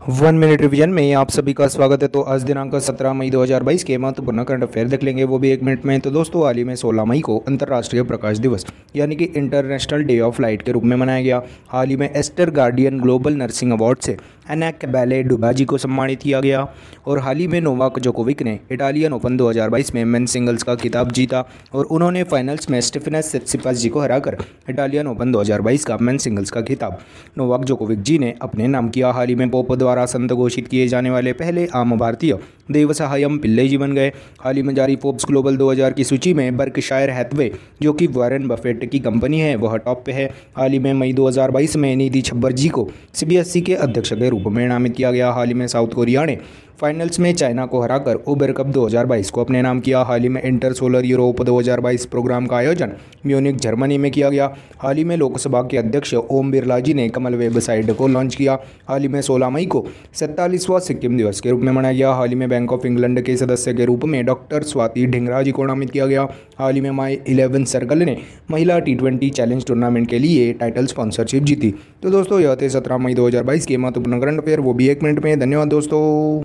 One minute revision में आप सभी का स्वागत है। तो आज दिनांक 17 मई 2022 के महत्वपूर्ण करंट अफेयर देख लेंगे। वो भी एक मिनट में। तो दोस्तों, हाल ही में 16 मई को अंतर्राष्ट्रीय प्रकाश दिवस, यानी कि इंटरनेशनल डे ऑफ़ लाइट के रूप में मनाया गया। हाल ही में Aster Guardian Global Nursing Award से एनैक बैले डुबाजी को सम्मानित किया गया। और हाल ही में नोवाक जोकोविक ने इटालियन ओपन 2022 में मेन सिंगल्स का खिताब जीता और उन्होंने फाइनल्स में स्टिफनेस सिपास जी को हराकर इटालियन ओपन 2022 का मेन सिंगल्स का खिताब। नोवाक जोकोविक जी ने अपने नाम किया। हाल ही में पोप द्वारा संत घोषित किए जाने वाले पहले आम भारतीय देवसहायम पिल्ले जी बन गए। हाल ही में जारी फोर्ब्स ग्लोबल 2000 की सूची में बर्कशायर हैथवे जो कि वारेन बफेट की कंपनी है, वह टॉप पे है। हाल ही में मई 2022 में निधि छब्बर जी को सीबीएसई के अध्यक्ष के रूप में नामित किया गया। हाल ही में साउथ कोरिया ने फाइनल्स में चाइना को हराकर उबर कप 2022 को अपने नाम किया। हाल ही में इंटर सोलर यूरोप 2022 प्रोग्राम का आयोजन म्यूनिक जर्मनी में किया गया। हाल ही में लोकसभा के अध्यक्ष ओम बिरला जी ने कमल वेबसाइट को लॉन्च किया। हाल ही में 16 मई को सैंतालीसवां सिक्किम दिवस के रूप में मनाया गया। हाल ही में बैंक ऑफ़ इंग्लैंड के सदस्य के रूप में डॉक्टर स्वाति ढिंगरा जी को नामित किया गया। हाल ही में माई इलेवन सर्कल ने महिला टी चैलेंज टूर्नामेंट के लिए टाइटल स्पॉन्सरशिप जीती। तो दोस्तों, यह थे सत्रह मई दो हज़ार बाईस के महत्वपूर्ण करंट अफेयर। वो भी एक मिनट में। धन्यवाद दोस्तों।